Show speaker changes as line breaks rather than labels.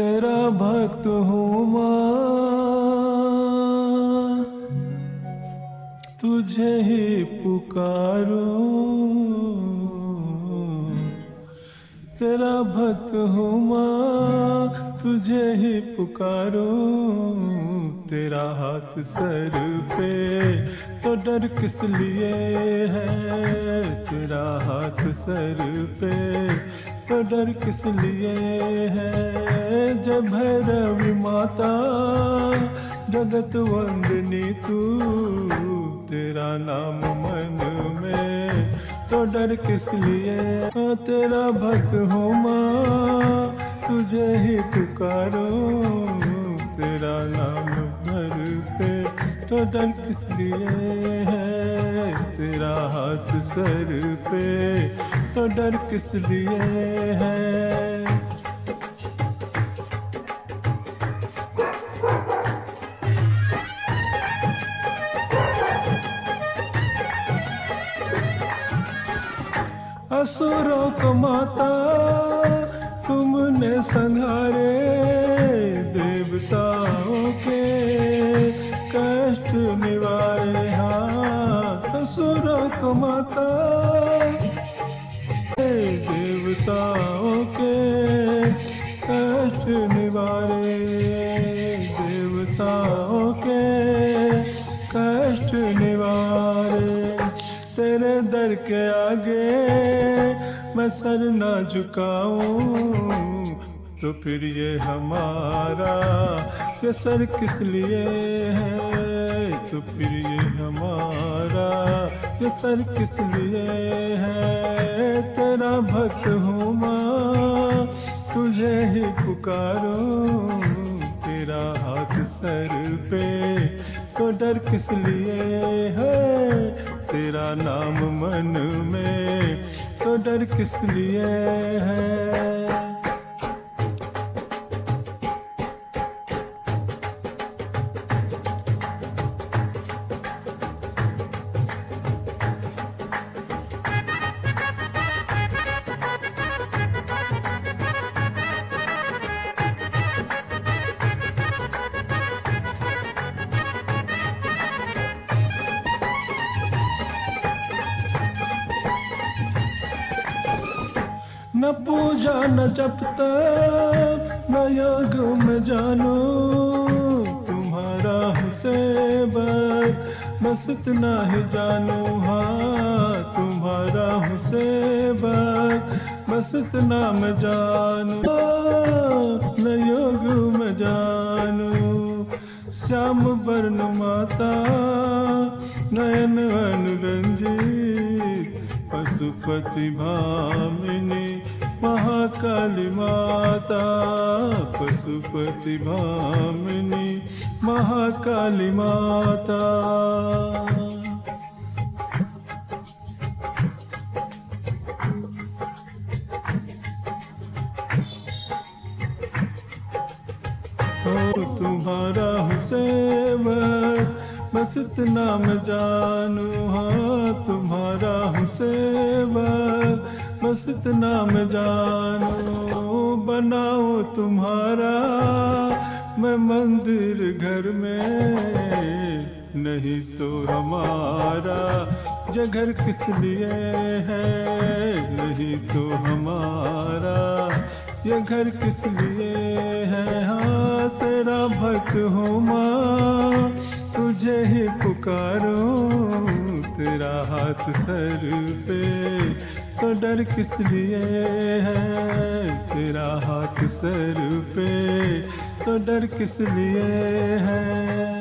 तेरा भक्त हूँ माँ। तुझे ही पुकारो। तेरा भक्त हूँ माँ, तुझे ही पुकारो। तेरा हाथ सर पे तो डर किस लिए है? तेरा हाथ सर पे तो डर किस लिए है? जब भैरवी माता, जगत वंदनी तू, तेरा नाम मन में तो डर किस लिए तेरा भक्त हो माँ, तुझे ही पुकारो तेरा नाम घर पे तो डर किस लिए है? तेरा हाथ सर पे तो डर किस लिए है? असुरों को माता तुमने संहारे। माता देवताओं के कष्ट निवारे। देवताओं के कष्ट निवारे। तेरे दर के आगे मैं सर ना झुकाऊं तो फिर ये हमारा ये सर किस लिए है? तो फिर ये हमारा, ये सर किस लिए है? तेरा भक्त हूँ माँ, तुझे ही पुकारूं, तेरा हाथ सर पे। तो डर किस लिए है? तेरा नाम मन में तो डर किस लिए है? न पूजा, न जप तप न योग में जानो। तुम्हारा हूँ सेवक बस इतना ही जानो। हाँ तुम्हारा हूँ सेवक बस इतना मैं जानू। न योग में जानू। श्याम वर्ण माता, नयन अनुरंजित, पशुपति भामिनी महाकाली माता, पशुपति भामिनी, महाकाली माता। हो तुम्हारा हूँ सेवक, बस इतना मैं जानू। हाँ तुम्हारा हूँ बस इतना मैं जानू, बनाओ तुम्हारा। मैं मंदिर घर में नहीं तो हमारा। ये घर किस लिए है, नहीं तो हमारा। ये घर किस लिए है हाँ तेरा भक्त हूँ माँ। तुझे ही पुकारो, तेरा हाथ सर पे। तो डर किस लिए है? तेरा हाथ सर पे तो डर किस लिए है?